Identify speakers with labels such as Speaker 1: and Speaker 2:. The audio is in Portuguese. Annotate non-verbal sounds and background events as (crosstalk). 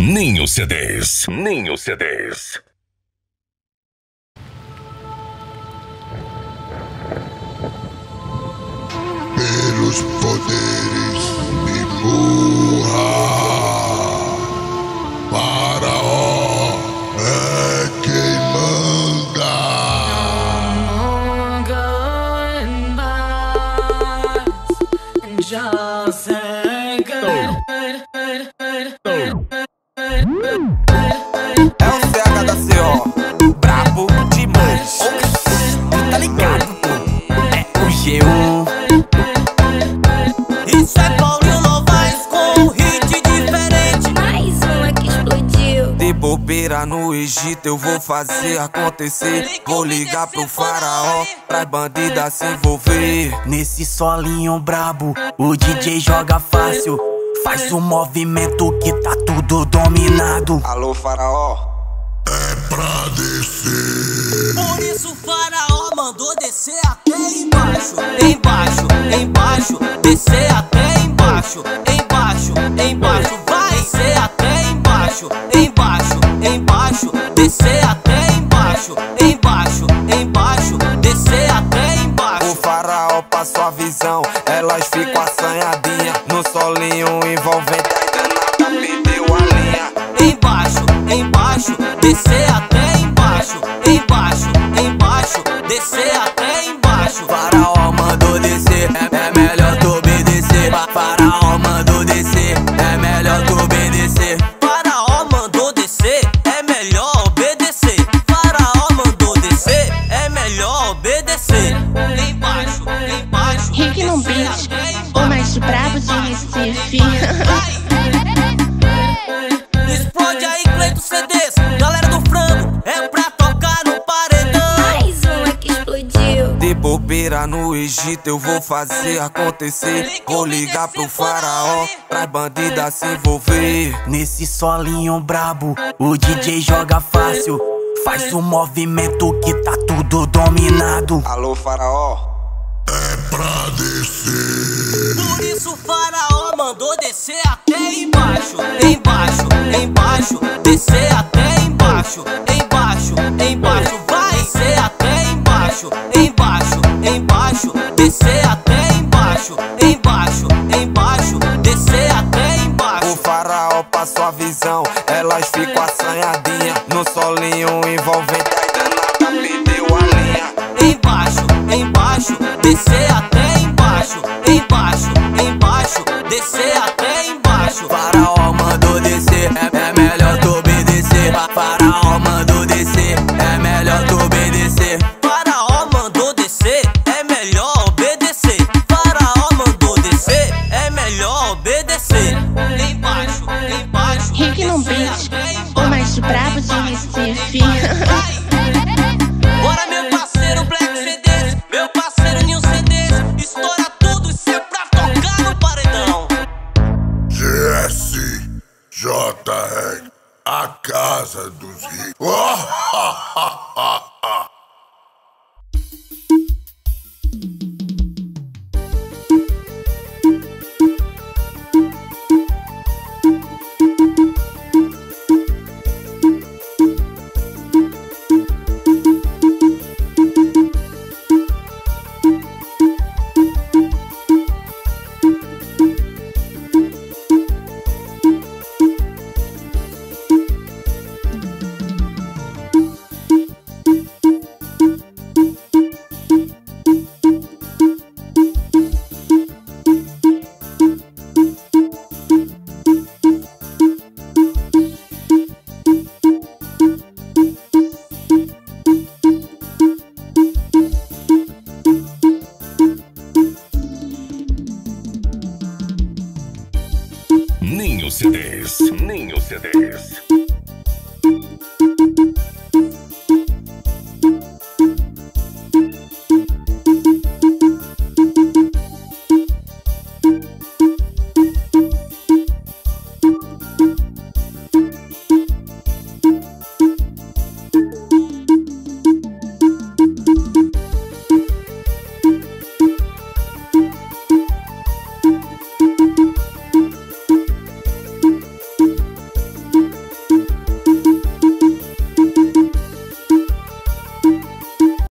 Speaker 1: Ninho CDs. Ninho CDs.
Speaker 2: Pelos poderes de Murra, Faraó é quem manda.
Speaker 3: É bobeira no Egito eu vou fazer acontecer. Vou ligar pro faraó pra bandida se envolver.
Speaker 4: Nesse solinho brabo, o DJ joga fácil. Faz o movimento que tá tudo dominado.
Speaker 3: Alô, faraó.
Speaker 2: É pra descer.
Speaker 3: Por isso o faraó mandou descer até embaixo, embaixo, embaixo, descer elas ficam assanhadinha
Speaker 5: Rick no beat, o mais brabo de Recife.
Speaker 3: Explode aí, Cleito CDs. Galera do frango, é pra tocar no paredão.
Speaker 5: Mais uma que explodiu.
Speaker 3: De bobeira no Egito eu vou fazer acontecer. Vou ligar pro faraó pra bandida se envolver.
Speaker 4: Nesse solinho brabo, o DJ joga fácil. Faz o movimento que tá tudo dominado.
Speaker 3: Alô, faraó.
Speaker 2: Descer.
Speaker 3: Por isso o faraó mandou descer até embaixo, embaixo, embaixo, descer até embaixo, embaixo, embaixo, vai descer até embaixo, embaixo, embaixo, descer até embaixo, embaixo, embaixo, descer até embaixo. O faraó passou a visão, elas ficam assanhadinha no solinho envolvente.
Speaker 4: Fa- Faraó mandou descer, é melhor tu obedecer.
Speaker 3: Faraó mandou descer, é melhor obedecer. Faraó mandou descer, é melhor obedecer. Embaixo, embaixo.
Speaker 5: Rick
Speaker 3: descer
Speaker 5: beat, o mais brabo de Recife.
Speaker 3: Bora, meu parceiro Black CDs, meu parceiro New CDs. Estoura tudo, isso é pra tocar no paredão.
Speaker 2: GS JR, a casa dos ricos. (laughs)
Speaker 1: Ninho CDs. Ninho CDs.